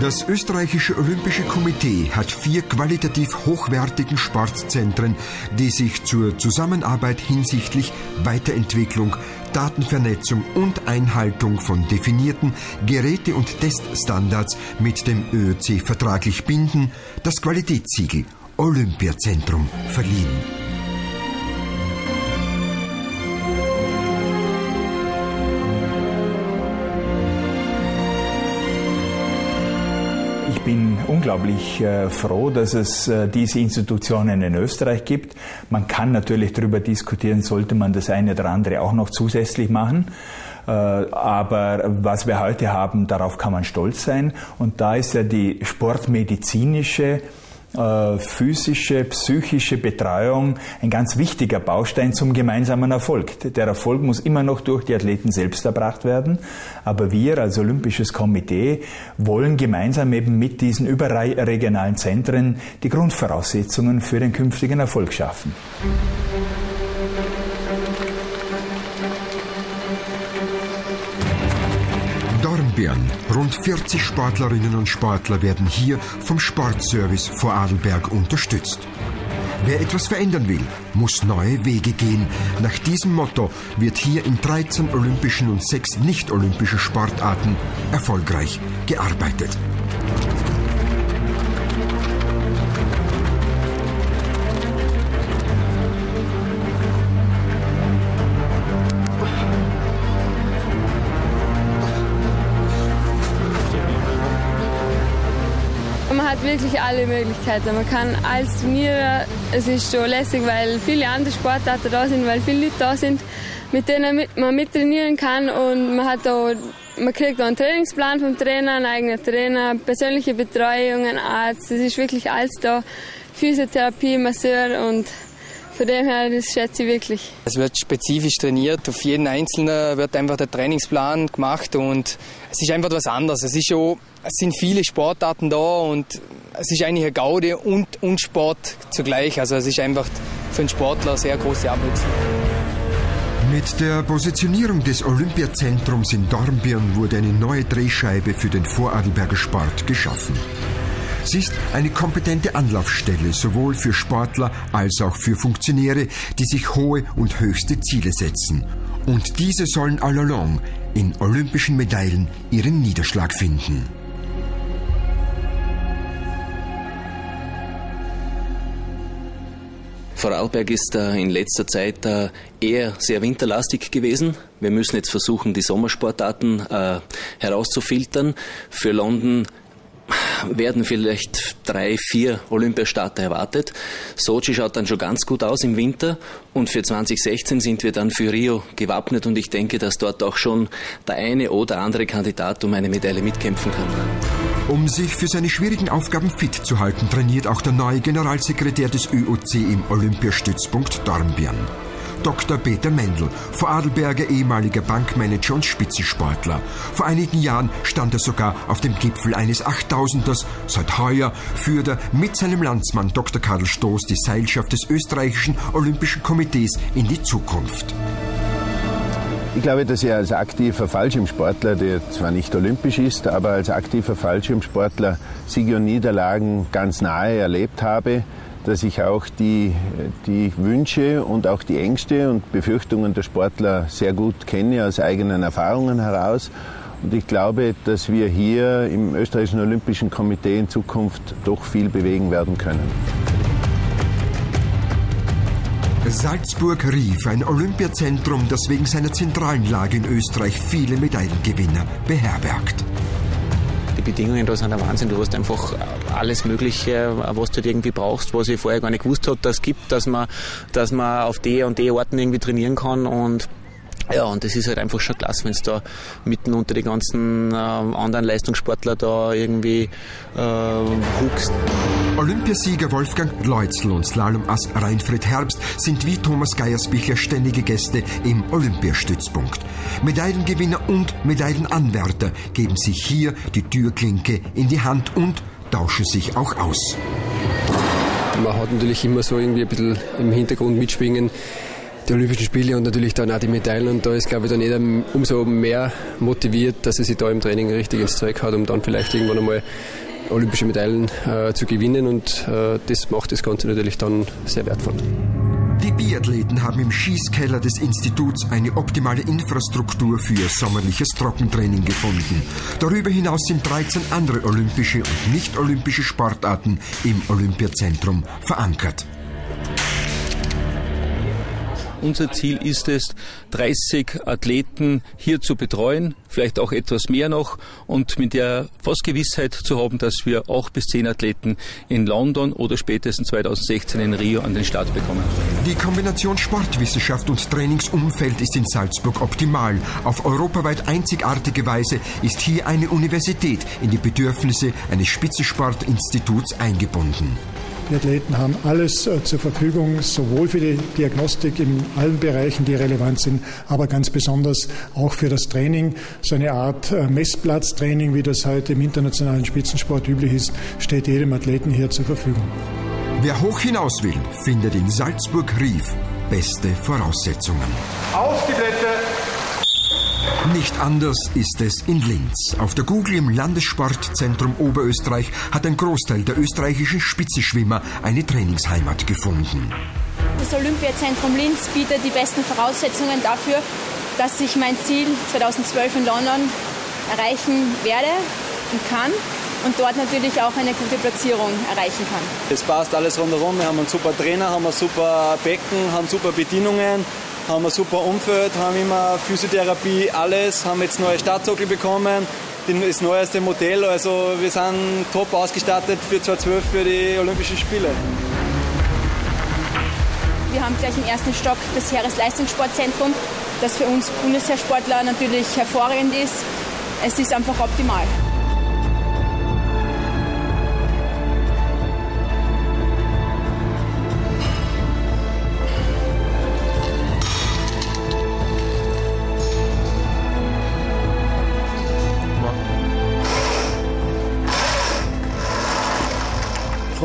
Das österreichische Olympische Komitee hat vier qualitativ hochwertigen Sportzentren, die sich zur Zusammenarbeit hinsichtlich Weiterentwicklung, Datenvernetzung und Einhaltung von definierten Geräte- und Teststandards mit dem ÖOC vertraglich binden, das Qualitätssiegel Olympiazentrum verliehen. Unglaublich äh, froh, dass es äh, diese Institutionen in Österreich gibt. Man kann natürlich darüber diskutieren, sollte man das eine oder andere auch noch zusätzlich machen. Äh, aber was wir heute haben, darauf kann man stolz sein. Und da ist ja die sportmedizinische äh, physische, psychische Betreuung ein ganz wichtiger Baustein zum gemeinsamen Erfolg. Der Erfolg muss immer noch durch die Athleten selbst erbracht werden, aber wir als Olympisches Komitee wollen gemeinsam eben mit diesen überregionalen Zentren die Grundvoraussetzungen für den künftigen Erfolg schaffen. Dornbirn. Rund 40 Sportlerinnen und Sportler werden hier vom Sportservice vor Adelberg unterstützt. Wer etwas verändern will, muss neue Wege gehen. Nach diesem Motto wird hier in 13 olympischen und 6 nicht-olympischen Sportarten erfolgreich gearbeitet. Hat wirklich alle Möglichkeiten. Man kann alles trainieren. Es ist schon lässig, weil viele andere Sportarten da sind, weil viele Leute da sind, mit denen man mittrainieren kann. Und man, hat auch, man kriegt auch einen Trainingsplan vom Trainer, einen eigenen Trainer, persönliche Betreuung, einen Arzt. Es ist wirklich alles da. Physiotherapie, Masseur und von dem her, das schätze ich wirklich. Es wird spezifisch trainiert. Auf jeden Einzelnen wird einfach der Trainingsplan gemacht und es ist einfach was anderes. Es, ist schon, es sind viele Sportarten da und es ist eigentlich eine Gaude und, und Sport zugleich. Also es ist einfach für einen Sportler eine sehr große Abwechslung. Mit der Positionierung des Olympiazentrums in Dornbirn wurde eine neue Drehscheibe für den Vorarlberger Sport geschaffen. Sie ist eine kompetente Anlaufstelle sowohl für Sportler als auch für Funktionäre, die sich hohe und höchste Ziele setzen. Und diese sollen all along in olympischen Medaillen ihren Niederschlag finden. Vorarlberg ist in letzter Zeit eher sehr winterlastig gewesen. Wir müssen jetzt versuchen, die Sommersportarten äh, herauszufiltern. Für London werden vielleicht drei, vier Olympiastarter erwartet. Sochi schaut dann schon ganz gut aus im Winter und für 2016 sind wir dann für Rio gewappnet und ich denke, dass dort auch schon der eine oder andere Kandidat um eine Medaille mitkämpfen kann. Um sich für seine schwierigen Aufgaben fit zu halten, trainiert auch der neue Generalsekretär des ÖOC im Olympiastützpunkt Dornbirn. Dr. Peter Mendel, Vorarlberger ehemaliger Bankmanager und Spitzensportler. Vor einigen Jahren stand er sogar auf dem Gipfel eines Achttausenders. Seit heuer führt er mit seinem Landsmann Dr. Karl Stoß die Seilschaft des österreichischen Olympischen Komitees in die Zukunft. Ich glaube, dass ich als aktiver Fallschirmsportler, der zwar nicht olympisch ist, aber als aktiver Fallschirmsportler Siege und Niederlagen ganz nahe erlebt habe dass ich auch die, die Wünsche und auch die Ängste und Befürchtungen der Sportler sehr gut kenne aus eigenen Erfahrungen heraus. Und ich glaube, dass wir hier im österreichischen Olympischen Komitee in Zukunft doch viel bewegen werden können. Salzburg-Rief, ein Olympiazentrum, das wegen seiner zentralen Lage in Österreich viele Medaillengewinner beherbergt Bedingungen da sind der Wahnsinn. Du hast einfach alles Mögliche, was du halt irgendwie brauchst, was ich vorher gar nicht gewusst habe, dass es gibt, dass man, dass man auf die und die Orten irgendwie trainieren kann und ja, und das ist halt einfach schon klasse, wenn es da mitten unter die ganzen äh, anderen Leistungssportler da irgendwie äh, huckst. Olympiasieger Wolfgang Leutzl und Slalomass Reinfried Herbst sind wie Thomas Geiersbicher ständige Gäste im Olympiastützpunkt. Medaillengewinner und Medaillenanwärter geben sich hier die Türklinke in die Hand und tauschen sich auch aus. Man hat natürlich immer so irgendwie ein bisschen im Hintergrund mitschwingen die Olympischen Spiele und natürlich dann auch die Medaillen. Und da ist, glaube ich, dann jeder umso mehr motiviert, dass er sich da im Training richtig ins Zeug hat, um dann vielleicht irgendwann einmal olympische Medaillen äh, zu gewinnen. Und äh, das macht das Ganze natürlich dann sehr wertvoll. Die Biathleten haben im Schießkeller des Instituts eine optimale Infrastruktur für sommerliches Trockentraining gefunden. Darüber hinaus sind 13 andere olympische und nicht-olympische Sportarten im Olympiazentrum verankert. Unser Ziel ist es, 30 Athleten hier zu betreuen, vielleicht auch etwas mehr noch und mit der fast Gewissheit zu haben, dass wir auch bis 10 Athleten in London oder spätestens 2016 in Rio an den Start bekommen. Die Kombination Sportwissenschaft und Trainingsumfeld ist in Salzburg optimal. Auf europaweit einzigartige Weise ist hier eine Universität in die Bedürfnisse eines Spitzensportinstituts eingebunden. Die Athleten haben alles äh, zur Verfügung, sowohl für die Diagnostik in allen Bereichen, die relevant sind, aber ganz besonders auch für das Training. So eine Art äh, Messplatztraining, wie das heute im internationalen Spitzensport üblich ist, steht jedem Athleten hier zur Verfügung. Wer hoch hinaus will, findet in Salzburg-Rief beste Voraussetzungen. Auf die Plätze! Nicht anders ist es in Linz. Auf der Google im Landessportzentrum Oberösterreich hat ein Großteil der österreichischen Spitzenschwimmer eine Trainingsheimat gefunden. Das Olympiazentrum Linz bietet die besten Voraussetzungen dafür, dass ich mein Ziel 2012 in London erreichen werde und kann und dort natürlich auch eine gute Platzierung erreichen kann. Es passt alles rundherum. Wir haben einen super Trainer, haben ein super Becken, haben super Bedienungen haben ein super Umfeld, haben immer Physiotherapie, alles, haben jetzt neue Startsockel bekommen, das neueste Modell, also wir sind top ausgestattet für 2012 für die Olympischen Spiele. Wir haben gleich im ersten Stock das Heeresleistungssportzentrum, das für uns Bundesheersportler natürlich hervorragend ist. Es ist einfach optimal.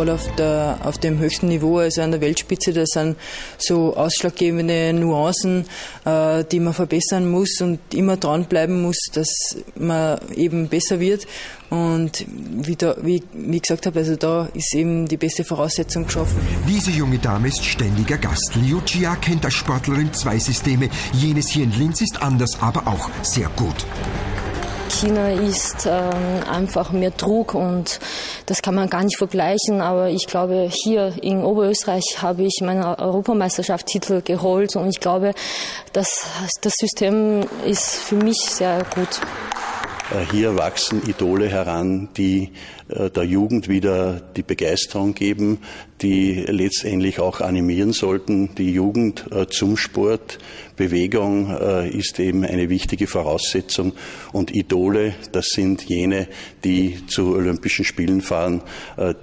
Gerade auf, der, auf dem höchsten Niveau, also an der Weltspitze, das sind so ausschlaggebende Nuancen, äh, die man verbessern muss und immer dranbleiben muss, dass man eben besser wird. Und wie, da, wie, wie gesagt habe, also da ist eben die beste Voraussetzung geschaffen. Diese junge Dame ist ständiger Gast. Liu Jia kennt als Sportlerin zwei Systeme. Jenes hier in Linz ist anders, aber auch sehr gut. China ist ähm, einfach mehr Druck und das kann man gar nicht vergleichen. Aber ich glaube, hier in Oberösterreich habe ich meinen Europameisterschaftstitel geholt und ich glaube, dass das System ist für mich sehr gut. Äh, hier wachsen Idole heran, die äh, der Jugend wieder die Begeisterung geben, die letztendlich auch animieren sollten, die Jugend äh, zum Sport. Bewegung ist eben eine wichtige Voraussetzung. Und Idole, das sind jene, die zu Olympischen Spielen fahren,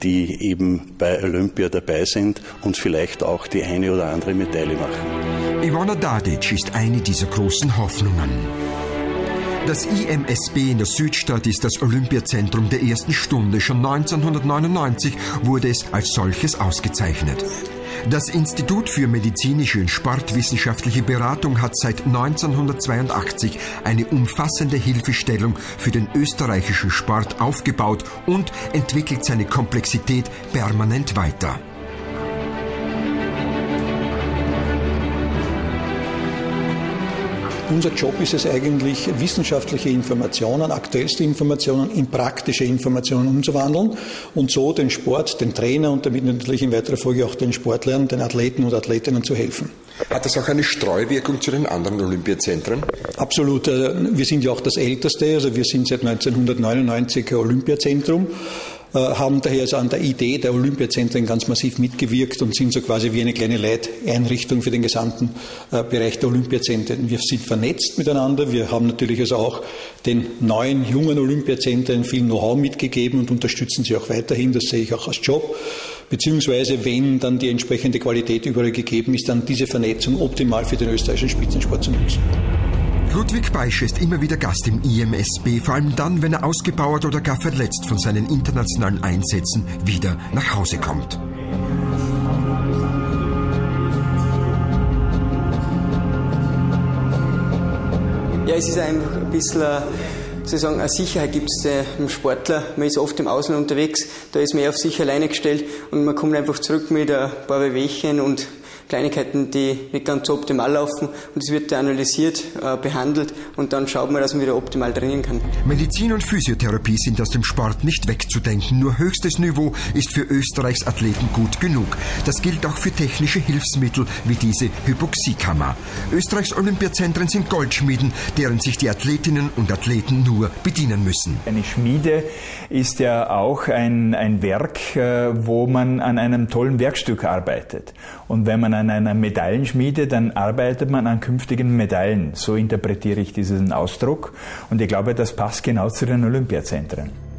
die eben bei Olympia dabei sind und vielleicht auch die eine oder andere Medaille machen. Ivona Dadic ist eine dieser großen Hoffnungen. Das IMSB in der Südstadt ist das Olympiazentrum der ersten Stunde. Schon 1999 wurde es als solches ausgezeichnet. Das Institut für medizinische und sportwissenschaftliche Beratung hat seit 1982 eine umfassende Hilfestellung für den österreichischen Sport aufgebaut und entwickelt seine Komplexität permanent weiter. Unser Job ist es eigentlich, wissenschaftliche Informationen, aktuellste Informationen in praktische Informationen umzuwandeln und so den Sport, den Trainer und damit natürlich in weiterer Folge auch den Sportlern, den Athleten und Athletinnen zu helfen. Hat das auch eine Streuwirkung zu den anderen Olympiazentren? Absolut. Äh, wir sind ja auch das älteste, also wir sind seit 1999 Olympiazentrum. Äh, haben daher also an der Idee der Olympiazentren ganz massiv mitgewirkt und sind so quasi wie eine kleine Leiteinrichtung für den gesamten äh, Bereich der Olympiazentren. Wir sind vernetzt miteinander. Wir haben natürlich also auch den neuen, jungen Olympiazentren viel Know-how mitgegeben und unterstützen sie auch weiterhin. Das sehe ich auch als Job. Beziehungsweise, wenn dann die entsprechende Qualität überall gegeben ist, dann diese Vernetzung optimal für den österreichischen Spitzensport zu nutzen. Ludwig Beisch ist immer wieder Gast im IMSB, vor allem dann, wenn er ausgepowert oder gar verletzt von seinen internationalen Einsätzen wieder nach Hause kommt. Ja, es ist einfach ein bisschen äh, sozusagen eine Sicherheit gibt es dem äh, Sportler. Man ist oft im Ausland unterwegs, da ist man auf sich alleine gestellt und man kommt einfach zurück mit ein paar Bewegchen und Kleinigkeiten, die nicht ganz so optimal laufen und es wird analysiert, äh, behandelt und dann schaut man, dass man wieder optimal trainieren kann. Medizin und Physiotherapie sind aus dem Sport nicht wegzudenken. Nur höchstes Niveau ist für Österreichs Athleten gut genug. Das gilt auch für technische Hilfsmittel wie diese Hypoxiekammer. Österreichs Olympiazentren sind Goldschmieden, deren sich die Athletinnen und Athleten nur bedienen müssen. Eine Schmiede ist ja auch ein, ein Werk, äh, wo man an einem tollen Werkstück arbeitet. Und wenn man an einer Medaillenschmiede, dann arbeitet man an künftigen Medaillen. So interpretiere ich diesen Ausdruck. Und ich glaube, das passt genau zu den Olympiazentren.